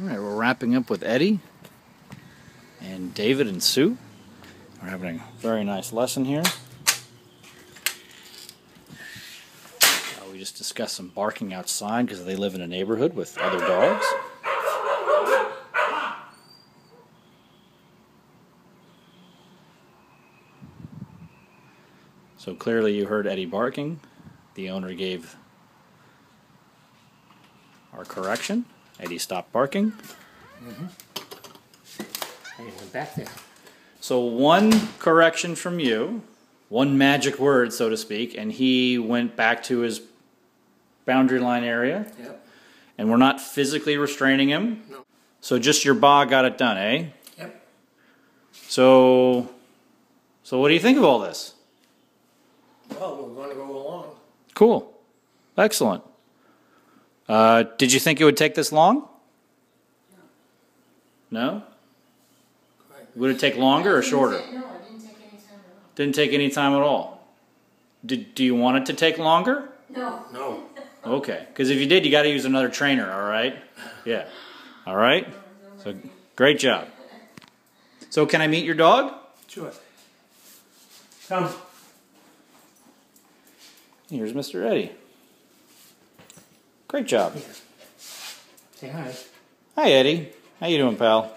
All right, we're wrapping up with Eddie and David and Sue. We're having a very nice lesson here. Uh, we just discussed some barking outside because they live in a neighborhood with other dogs. So clearly you heard Eddie barking. The owner gave our correction. Eddie stopped barking. I went back there. So one correction from you, one magic word, so to speak, and he went back to his boundary line area, Yep. and we're not physically restraining him. No. So just your ba got it done, eh? Yep. So, so what do you think of all this? Well, we're going to go along. Cool, excellent. Uh, did you think it would take this long? No. Right. Would it take longer or shorter? No, it didn't take any time at all. Didn't take any time at all. Did, do you want it to take longer? No. No. Okay, because if you did, you got to use another trainer. All right. Yeah. All right. So great job. So can I meet your dog? Sure. Come. Here's Mr. Eddie. Great job. Say hi. Hi Eddie. How you doing, pal?